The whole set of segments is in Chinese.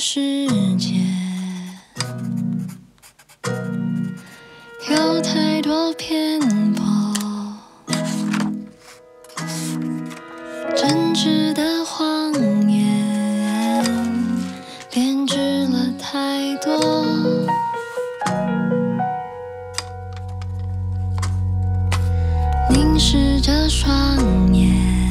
世界有太多偏颇真挚的谎言编织了太多凝视着双眼。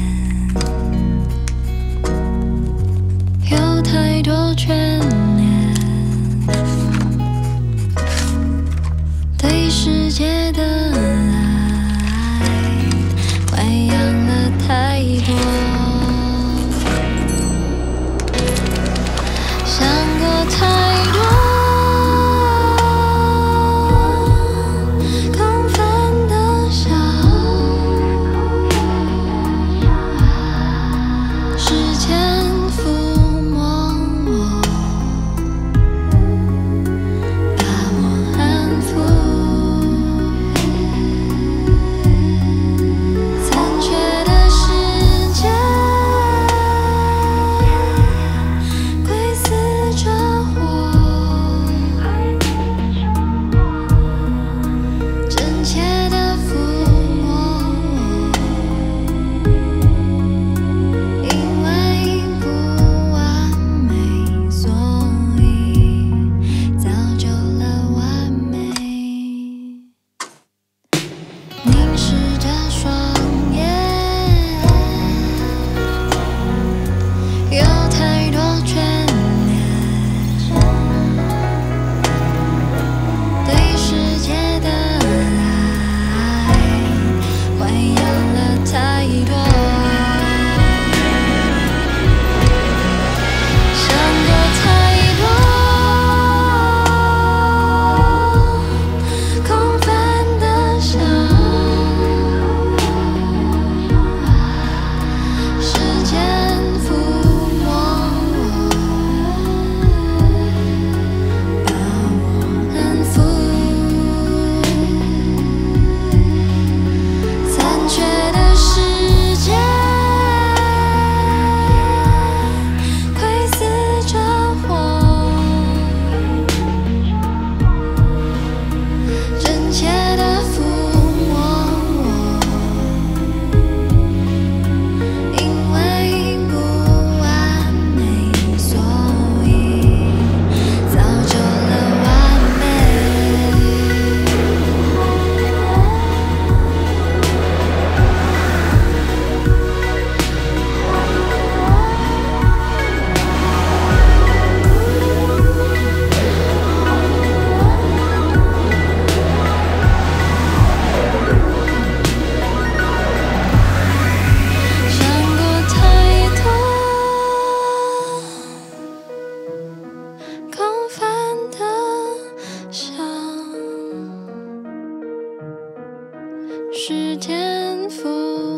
指尖抚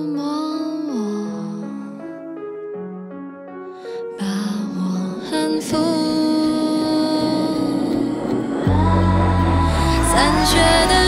摸我把我安抚残缺的